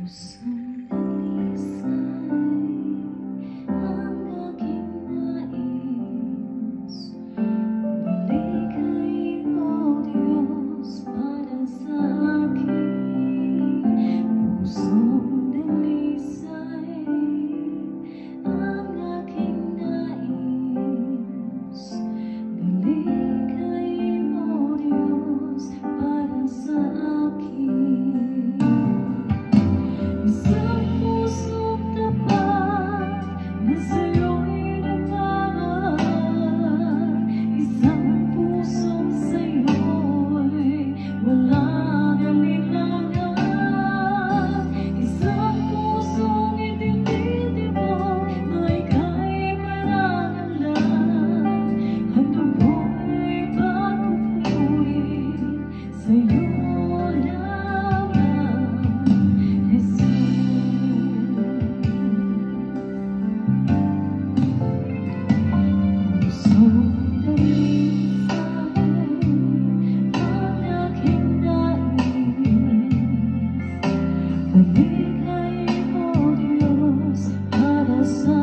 Eu sou. coração.